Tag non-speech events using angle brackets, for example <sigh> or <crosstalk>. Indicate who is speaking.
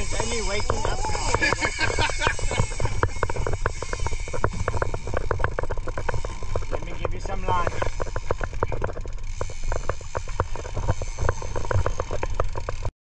Speaker 1: He's only waking up now. <laughs> Let me give you some lunch.